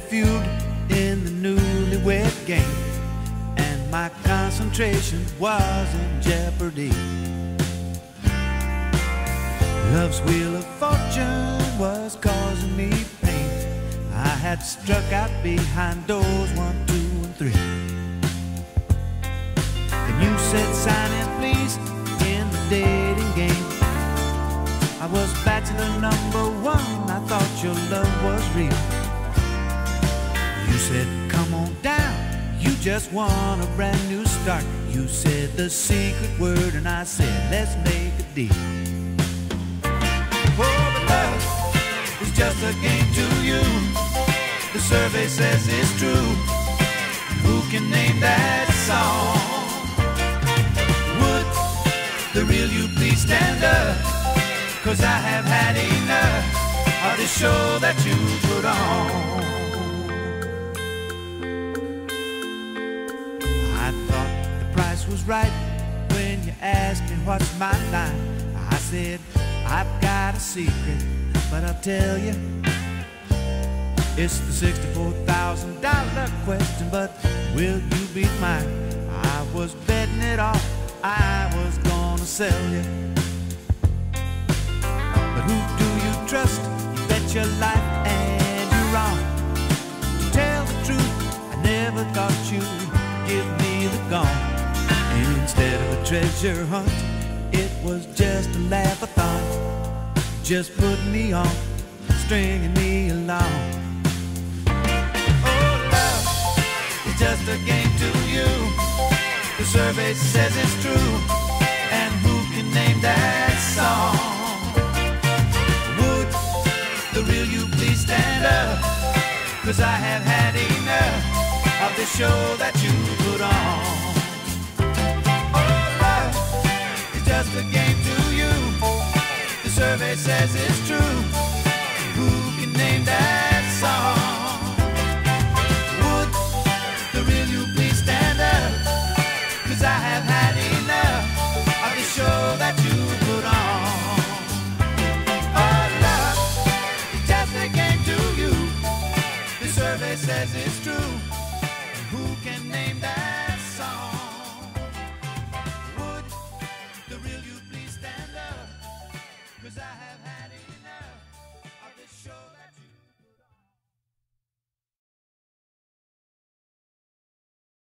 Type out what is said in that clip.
Family Feud in the newlywed game, and my concentration was in jeopardy. Love's wheel of fortune was causing me pain. I had struck out behind doors one, two, and three. And you said, sign in, please, in the dating game. I was bachelor number one. I thought your love was real. You said, come on down. You just want a brand new start. You said the secret word, and I said, let's make a deal. Oh, but love is just a game to you. The survey says it's true. Who can name that song? Would the real you please stand up? Cause I have had enough of the show that you put on. I thought the price was right when you asked me what's my line. I said, I've got a secret, but I'll tell you. It's the $64,000 question, but will you be mine? I was betting it all, I was gonna sell you. But who do you trust? You bet your life and you're wrong. To tell the truth, I never thought you'd give me the gong. Instead of a treasure hunt, it was just a laugh I thought. Just putting me on, stringing me along. Oh, love is just a game to you. The survey says it's true. And who can name that song? Would the real you please stand up? Cause I have had enough the show that you put on. Oh, love is just a game to you. The survey says it's true.